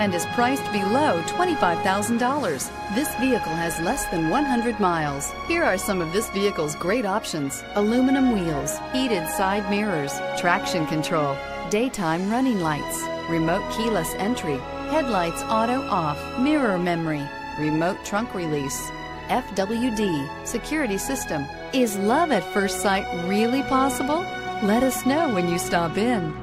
and is priced below $25,000. This vehicle has less than 100 miles. Here are some of this vehicle's great options. Aluminum wheels, heated side mirrors, traction control, daytime running lights, remote keyless entry, headlights auto off, mirror memory, remote trunk release, FWD, security system. Is love at first sight really possible? Let us know when you stop in.